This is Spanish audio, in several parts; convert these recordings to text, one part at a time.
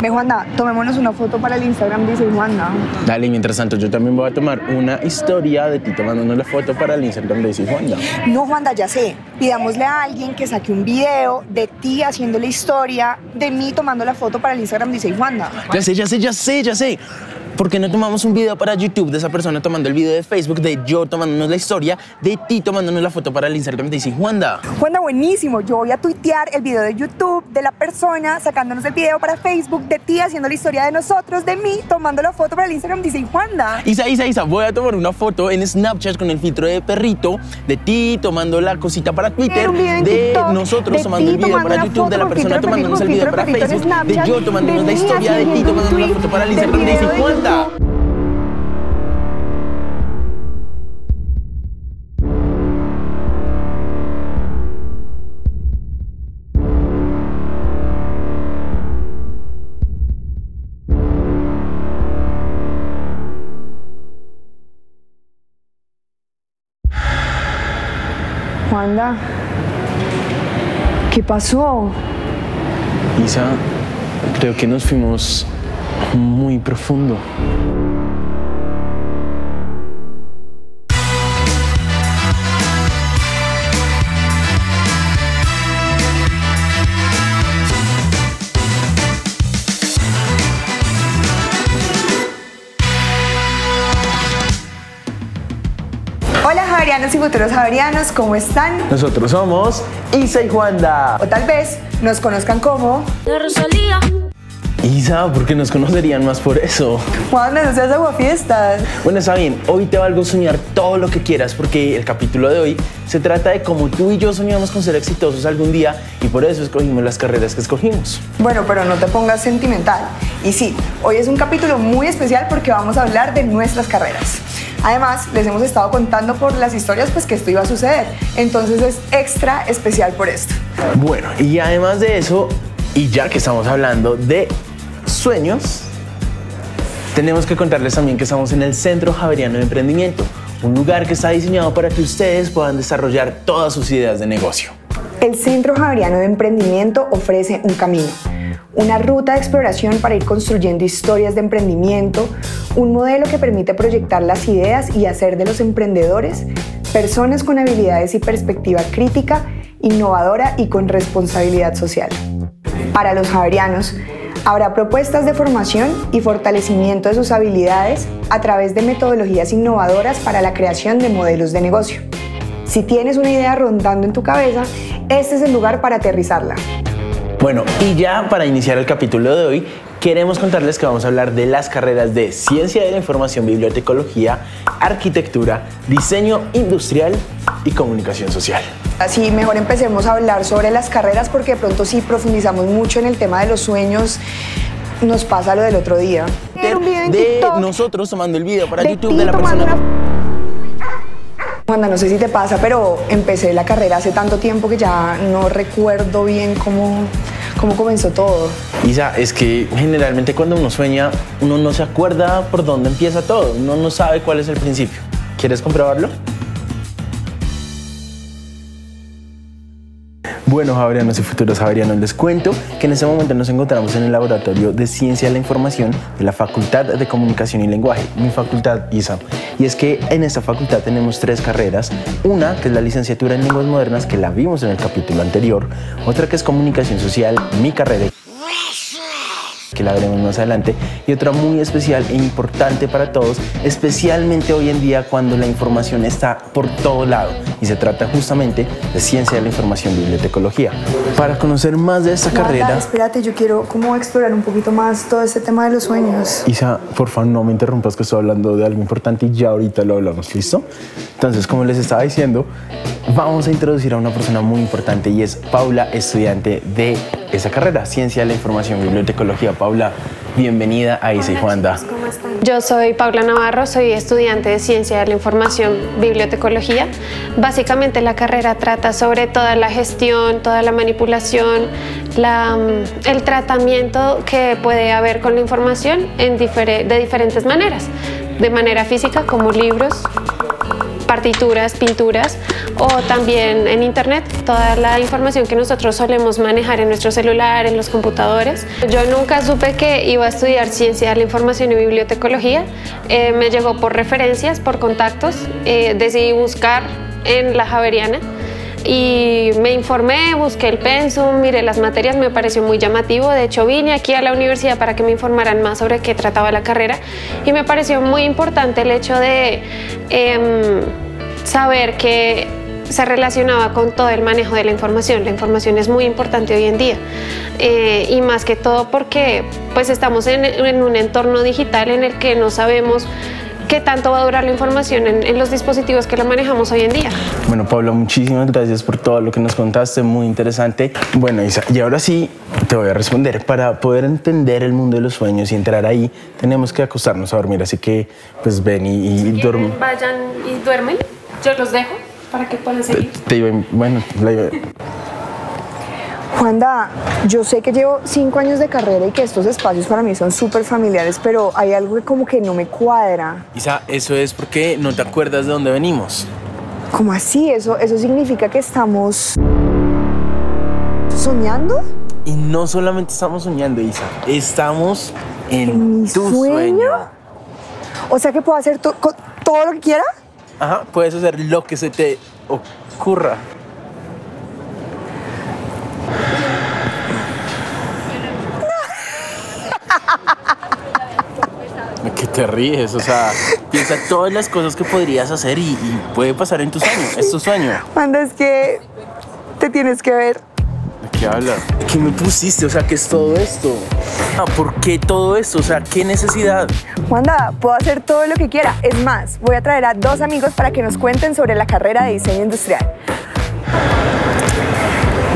Ve, Juanda, tomémonos una foto para el Instagram, dice Juanda. Dale, mientras tanto yo también voy a tomar una historia de ti tomándonos la foto para el Instagram Daisy Juanda. No, Juanda, ya sé. Pidámosle a alguien que saque un video de ti haciendo la historia, de mí tomando la foto para el Instagram, dice Juanda. Ya sé, ya sé, ya sé, ya sé. ¿Por qué no tomamos un video para YouTube de esa persona tomando el video de Facebook, de yo tomándonos la historia, de ti tomándonos la foto para el Instagram de Daisy Juanda? Juanda, buenísimo. Yo voy a tuitear el video de YouTube de la persona sacándonos el video para Facebook, de ti haciendo la historia de nosotros, de mí tomando la foto para el Instagram, dice Juanda. Isa, Isa, Isa, voy a tomar una foto en Snapchat con el filtro de perrito, de ti tomando la cosita para Twitter, de TikTok, nosotros de tomando el video tomando para YouTube, de la persona de tomándonos el video para de Facebook, de yo tomándonos de la historia de ti tomándonos la foto para el Instagram de Daisy video de Juanda. Juanda, ¿qué pasó? Isa, creo que nos fuimos muy profundo. Javerianos y futuros Javerianos, ¿cómo están? Nosotros somos Isa y Juanda. O tal vez nos conozcan como La Rosalía. Isa, ¿por qué nos conocerían más por eso? Juanda, no seas aguafiestas. Bueno, está bien, hoy te valgo soñar todo lo que quieras porque el capítulo de hoy se trata de cómo tú y yo soñamos con ser exitosos algún día y por eso escogimos las carreras que escogimos. Bueno, pero no te pongas sentimental. Y sí, hoy es un capítulo muy especial porque vamos a hablar de nuestras carreras. Además, les hemos estado contando por las historias pues que esto iba a suceder. Entonces es extra especial por esto. Bueno, y además de eso, y ya que estamos hablando de sueños, tenemos que contarles también que estamos en el Centro Javeriano de Emprendimiento, un lugar que está diseñado para que ustedes puedan desarrollar todas sus ideas de negocio. El Centro Javeriano de Emprendimiento ofrece un camino, una ruta de exploración para ir construyendo historias de emprendimiento, un modelo que permite proyectar las ideas y hacer de los emprendedores personas con habilidades y perspectiva crítica, innovadora y con responsabilidad social. Para los javerianos, habrá propuestas de formación y fortalecimiento de sus habilidades a través de metodologías innovadoras para la creación de modelos de negocio. Si tienes una idea rondando en tu cabeza, este es el lugar para aterrizarla. Bueno, y ya para iniciar el capítulo de hoy, queremos contarles que vamos a hablar de las carreras de Ciencia de la Información, Bibliotecología, Arquitectura, Diseño Industrial y Comunicación Social. Así mejor empecemos a hablar sobre las carreras porque de pronto si profundizamos mucho en el tema de los sueños, nos pasa lo del otro día. De TikTok nosotros tomando el video para de YouTube de la persona... una- Juanda, no sé si te pasa, pero empecé la carrera hace tanto tiempo que ya no recuerdo bien cómo, cómo comenzó todo. Isa, es que generalmente cuando uno sueña, uno no se acuerda por dónde empieza todo, uno no sabe cuál es el principio. ¿Quieres comprobarlo? Bueno, Javerianos y futuros Javerianos, les cuento que en este momento nos encontramos en el Laboratorio de Ciencia de la Información de la Facultad de Comunicación y Lenguaje, mi facultad ISA. Y es que en esta facultad tenemos tres carreras, una que es la licenciatura en Lenguas Modernas, que la vimos en el capítulo anterior, otra que es Comunicación Social, mi carrera que la veremos más adelante, y otra muy especial e importante para todos, especialmente hoy en día cuando la información está por todo lado y se trata justamente de ciencia de la información bibliotecología. Para conocer más de esta carrera, espérate, yo quiero como explorar un poquito más todo este tema de los sueños. Isa, por favor no me interrumpas que estoy hablando de algo importante y ya ahorita lo hablamos, ¿listo? Entonces, como les estaba diciendo, vamos a introducir a una persona muy importante y es Paula, estudiante de esa carrera, Ciencia de la Información Bibliotecología. Paula, bienvenida a Isa y Juanda. Yo soy Paula Navarro, soy estudiante de Ciencia de la Información, Bibliotecología. Básicamente la carrera trata sobre toda la gestión, toda la manipulación, la, mm, el tratamiento que puede haber con la información en de diferentes maneras. De manera física, como libros, partituras, pinturas o también en internet, toda la información que nosotros solemos manejar en nuestro celular, en los computadores. Yo nunca supe que iba a estudiar ciencia de la información y bibliotecología, eh, me llegó por referencias, por contactos, eh, decidí buscar en la Javeriana y me informé, busqué el pensum, miré las materias, me pareció muy llamativo. De hecho, vine aquí a la universidad para que me informaran más sobre qué trataba la carrera y me pareció muy importante el hecho de em, saber que se relacionaba con todo el manejo de la información. La información es muy importante hoy en día eh, y más que todo porque pues estamos en, en un entorno digital en el que no sabemos qué tanto va a durar la información en, los dispositivos que la manejamos hoy en día. Bueno, Pablo, muchísimas gracias por todo lo que nos contaste, muy interesante. Bueno, Isa, y ahora sí te voy a responder. Para poder entender el mundo de los sueños y entrar ahí, tenemos que acostarnos a dormir, así que pues ven y, y duermen. Vayan y duermen, yo los dejo para que puedan seguir. Te, bueno, la Juanda, yo sé que llevo cinco años de carrera y que estos espacios para mí son súper familiares, pero hay algo que como que no me cuadra. Isa, eso es porque no te acuerdas de dónde venimos. ¿Cómo así? ¿Eso, eso significa que estamos soñando? Y no solamente estamos soñando, Isa, estamos en, tu sueño? O sea que puedo hacer todo lo que quiera. Ajá, puedes hacer lo que se te ocurra. ¿Qué te ríes? O sea, piensa todas las cosas que podrías hacer y, puede pasar en tu sueño. Es tu sueño. Cuando es que te tienes que ver. ¿De qué hablas? ¿Qué me pusiste? O sea, ¿qué es todo esto? Ah, ¿Por qué todo esto? O sea, ¿qué necesidad? Wanda, puedo hacer todo lo que quiera. Es más, voy a traer a dos amigos para que nos cuenten sobre la carrera de diseño industrial.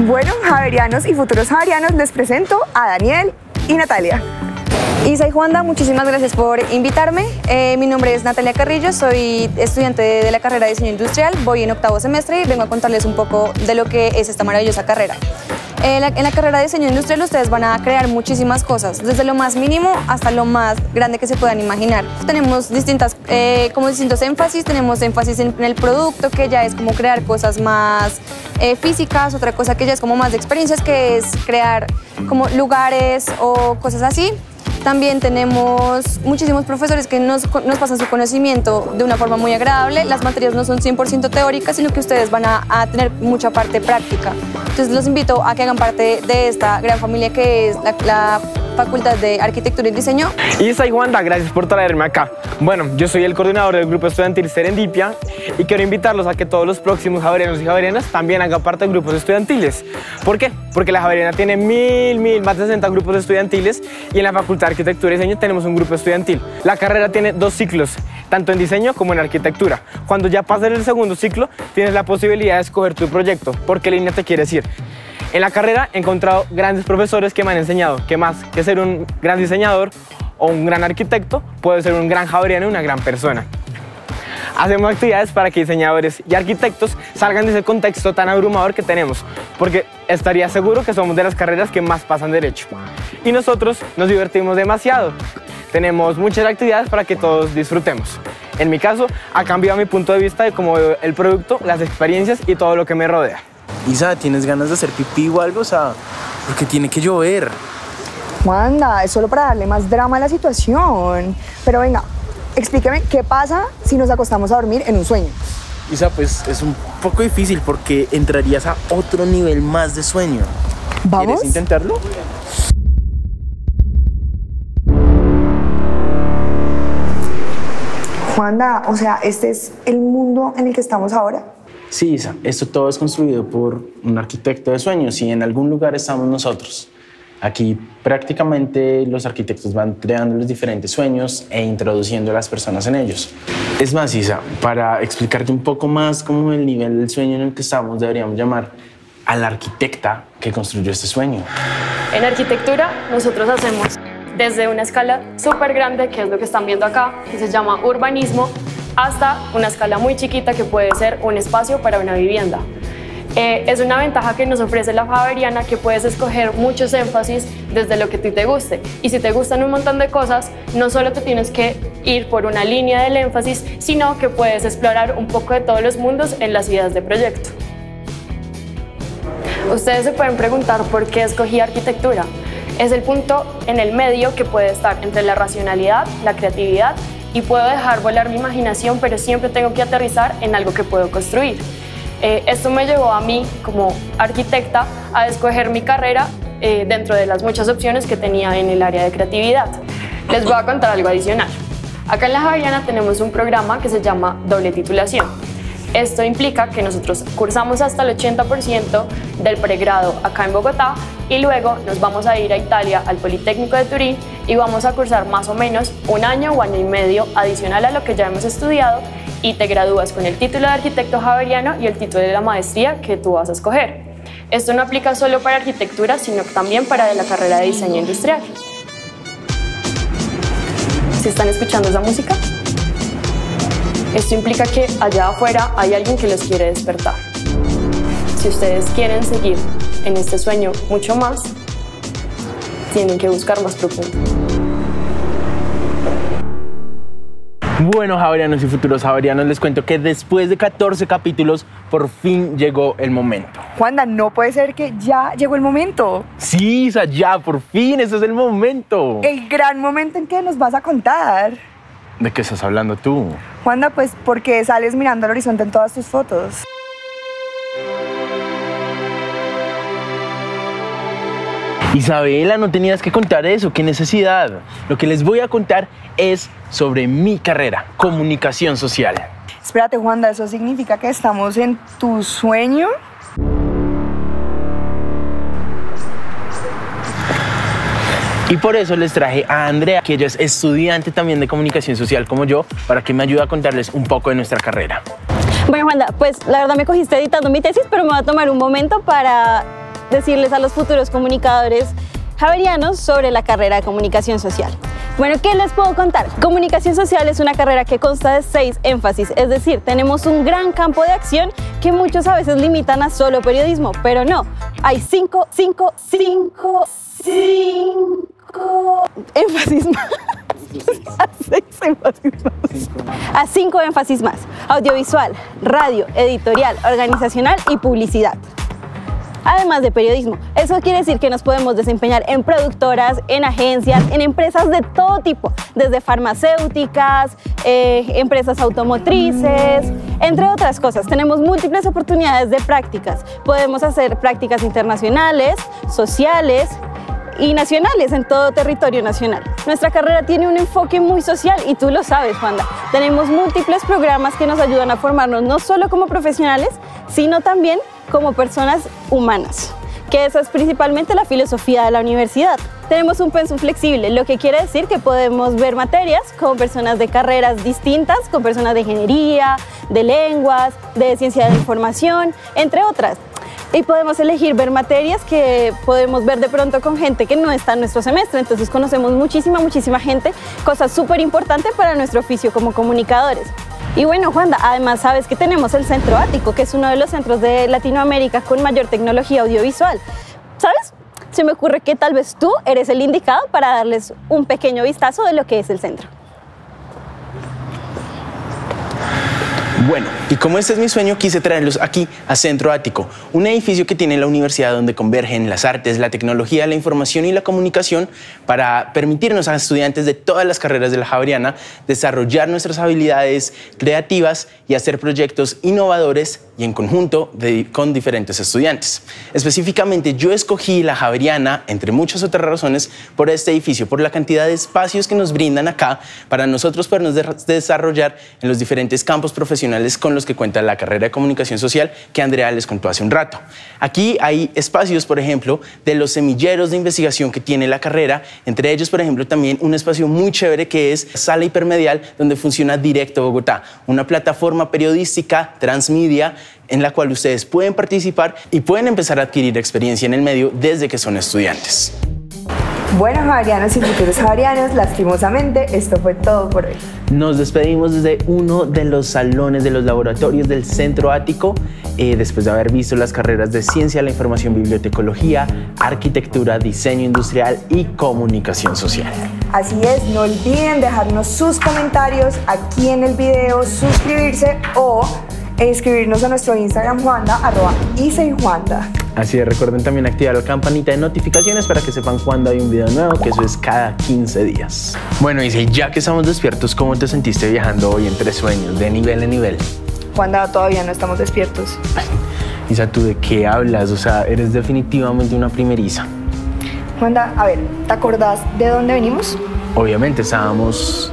Bueno, javerianos y futuros javerianos, les presento a Daniel y Natalia. Isa y Juanda, muchísimas gracias por invitarme. Eh, mi nombre es Natalia Carrillo, soy estudiante de la carrera de diseño industrial, voy en octavo semestre y vengo a contarles un poco de lo que es esta maravillosa carrera. En la, carrera de diseño industrial ustedes van a crear muchísimas cosas, desde lo más mínimo hasta lo más grande que se puedan imaginar. Tenemos distintas, eh, como distintos énfasis, tenemos énfasis en, el producto, que ya es como crear cosas más eh, físicas, otra cosa que ya es como más de experiencias, que es crear como lugares o cosas así. También tenemos muchísimos profesores que nos, nos, pasan su conocimiento de una forma muy agradable. Las materias no son 100% teóricas, sino que ustedes van a, tener mucha parte práctica. Entonces los invito a que hagan parte de esta gran familia que es la Facultad de Arquitectura y Diseño. Isa y Wanda, gracias por traerme acá. Bueno, yo soy el coordinador del grupo estudiantil Serendipia y quiero invitarlos a que todos los próximos javerianos y javerianas también hagan parte de grupos estudiantiles. ¿Por qué? Porque la Javeriana tiene mil, mil, más de 60 grupos estudiantiles y en la Facultad de Arquitectura y Diseño tenemos un grupo estudiantil. La carrera tiene dos ciclos, tanto en diseño como en arquitectura. Cuando ya pases el segundo ciclo, tienes la posibilidad de escoger tu proyecto, por qué línea te quieres ir. En la carrera he encontrado grandes profesores que me han enseñado que más que ser un gran diseñador o un gran arquitecto, puede ser un gran javeriano y una gran persona. Hacemos actividades para que diseñadores y arquitectos salgan de ese contexto tan abrumador que tenemos, porque estaría seguro que somos de las carreras que más pasan derecho. Y nosotros nos divertimos demasiado. Tenemos muchas actividades para que todos disfrutemos. En mi caso, ha cambiado mi punto de vista de cómo veo el producto, las experiencias y todo lo que me rodea. Isa, ¿tienes ganas de hacer pipí o algo? O sea, porque tiene que llover. Wanda, es solo para darle más drama a la situación. Pero venga, explíqueme qué pasa si nos acostamos a dormir en un sueño. Isa, pues es un poco difícil porque entrarías a otro nivel más de sueño. ¿Vamos? ¿Quieres intentarlo? Wanda, o sea, ¿este es el mundo en el que estamos ahora? Sí, Isa, esto todo es construido por un arquitecto de sueños y en algún lugar estamos nosotros. Aquí prácticamente los arquitectos van creando los diferentes sueños e introduciendo a las personas en ellos. Es más, Isa, para explicarte un poco más cómo el nivel del sueño en el que estamos, deberíamos llamar a la arquitecta que construyó este sueño. En arquitectura nosotros hacemos desde una escala súper grande, que es lo que están viendo acá, que se llama urbanismo, hasta una escala muy chiquita que puede ser un espacio para una vivienda. Eh, es una ventaja que nos ofrece la Javeriana que puedes escoger muchos énfasis desde lo que a ti te guste. Y si te gustan un montón de cosas, no solo te tienes que ir por una línea del énfasis, sino que puedes explorar un poco de todos los mundos en las ideas de proyecto. Ustedes se pueden preguntar por qué escogí arquitectura. Es el punto en el medio que puede estar entre la racionalidad, la creatividad y puedo dejar volar mi imaginación, pero siempre tengo que aterrizar en algo que puedo construir. Eh, esto me llevó a mí como arquitecta a escoger mi carrera eh, dentro de las muchas opciones que tenía en el área de creatividad. Les voy a contar algo adicional. Acá en La Javeriana tenemos un programa que se llama doble titulación. Esto implica que nosotros cursamos hasta el 80% del pregrado acá en Bogotá y luego nos vamos a ir a Italia al Politécnico de Turín y vamos a cursar más o menos un año o año y medio adicional a lo que ya hemos estudiado y te gradúas con el título de arquitecto javeriano y el título de la maestría que tú vas a escoger. Esto no aplica solo para arquitectura, sino también para la carrera de diseño industrial. ¿Se están escuchando esa música? Esto implica que allá afuera hay alguien que los quiere despertar. Si ustedes quieren seguir en este sueño mucho más, tienen que buscar más profundo. Bueno, Javerianos y futuros Javerianos, les cuento que después de 14 capítulos, por fin llegó el momento. Juanda, no puede ser que ya llegó el momento. Sí, Isa, ya, por fin, ese es el momento. El gran momento en que nos vas a contar. ¿De qué estás hablando tú? Juanda, pues porque sales mirando al horizonte en todas tus fotos. Isabela, no tenías que contar eso, qué necesidad. Lo que les voy a contar es sobre mi carrera, comunicación social. Espérate, Juanda, ¿eso significa que estamos en tu sueño? Y por eso les traje a Andrea, que ella es estudiante también de comunicación social como yo, para que me ayude a contarles un poco de nuestra carrera. Bueno, Juanda, pues la verdad me cogiste editando mi tesis, pero me voy a tomar un momento para decirles a los futuros comunicadores javerianos sobre la carrera de comunicación social. Bueno, ¿qué les puedo contar? Comunicación social es una carrera que consta de seis énfasis, es decir, tenemos un gran campo de acción que muchos a veces limitan a solo periodismo, pero no, hay cinco, cinco, cinco, cinco énfasis más. A seis énfasis más. A cinco énfasis más. Audiovisual, radio, editorial, organizacional y publicidad además de periodismo. Eso quiere decir que nos podemos desempeñar en productoras, en agencias, en empresas de todo tipo, desde farmacéuticas, eh, empresas automotrices, entre otras cosas. Tenemos múltiples oportunidades de prácticas. Podemos hacer prácticas internacionales, sociales, y nacionales en todo territorio nacional. Nuestra carrera tiene un enfoque muy social y tú lo sabes, Juanda. Tenemos múltiples programas que nos ayudan a formarnos no solo como profesionales, sino también como personas humanas, que esa es principalmente la filosofía de la universidad. Tenemos un pensum flexible, lo que quiere decir que podemos ver materias con personas de carreras distintas, con personas de ingeniería, de lenguas, de ciencia de la información, entre otras. Y podemos elegir ver materias que podemos ver de pronto con gente que no está en nuestro semestre. Entonces conocemos muchísima, muchísima gente, cosa súper importante para nuestro oficio como comunicadores. Y bueno, Juanda, además sabes que tenemos el Centro Ático, que es uno de los centros de Latinoamérica con mayor tecnología audiovisual. ¿Sabes? Se me ocurre que tal vez tú eres el indicado para darles un pequeño vistazo de lo que es el centro. Bueno, y como este es mi sueño, quise traerlos aquí a Centro Ático, un edificio que tiene la universidad donde convergen las artes, la tecnología, la información y la comunicación para permitirnos a estudiantes de todas las carreras de la Javeriana desarrollar nuestras habilidades creativas y hacer proyectos innovadores y en conjunto con diferentes estudiantes. Específicamente, yo escogí la Javeriana, entre muchas otras razones, por este edificio, por la cantidad de espacios que nos brindan acá para nosotros podernos desarrollar en los diferentes campos profesionales con los que cuenta la carrera de comunicación social que Andrea les contó hace un rato. Aquí hay espacios, por ejemplo, de los semilleros de investigación que tiene la carrera, entre ellos, por ejemplo, también un espacio muy chévere que es Sala Hipermedial, donde funciona Directo Bogotá, una plataforma periodística transmedia en la cual ustedes pueden participar y pueden empezar a adquirir experiencia en el medio desde que son estudiantes. Bueno, Javarianos y futuros Javarianos, lastimosamente esto fue todo por hoy. Nos despedimos desde uno de los salones de los laboratorios del Centro Ático, eh, después de haber visto las carreras de Ciencia la Información, Bibliotecología, Arquitectura, Diseño Industrial y Comunicación Social. Así es, no olviden dejarnos sus comentarios aquí en el video, suscribirse o escribirnos a nuestro Instagram Juanda, arroba Juanda. Así es, recuerden también activar la campanita de notificaciones para que sepan cuando hay un video nuevo, que eso es cada 15 días. Bueno, dice, ya que estamos despiertos, ¿cómo te sentiste viajando hoy entre sueños, de nivel en nivel? Juanda, todavía no estamos despiertos. Isa, ¿tú de qué hablas? O sea, eres definitivamente una primeriza. Juanda, a ver, ¿te acordás de dónde venimos? Obviamente estábamos